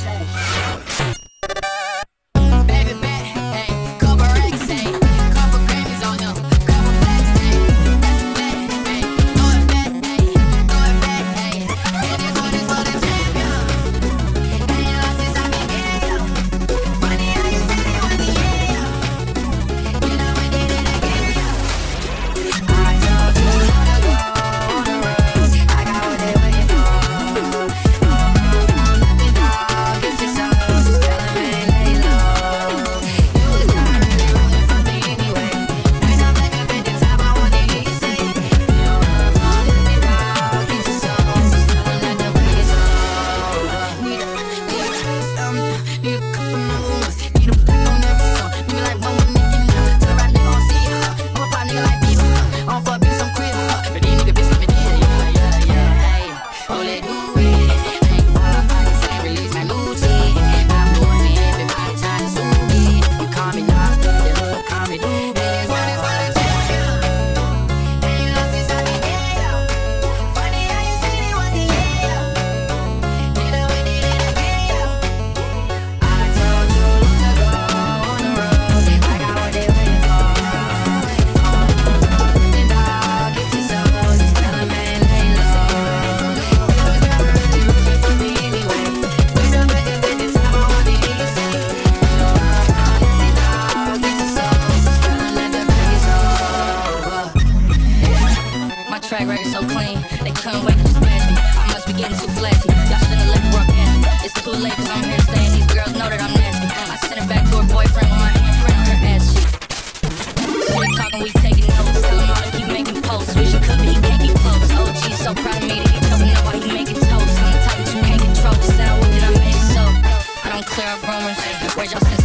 change. library so clean, they couldn't wait to just me. I must be getting too flashy. Y'all shouldn't let me walk past. It's too late cause I'm here staying. These girls know that I'm nasty. I sent it back to her boyfriend with my handprint on her ass sheet. Shit talking, we taking notes. Tell him how to keep making posts. Wish he could, but he can't get close. OG's so proud of me that he doesn't know why he making toast. I'm the type that you can't control. The Sound what did I make so? I don't clear up rumors. Where's y'all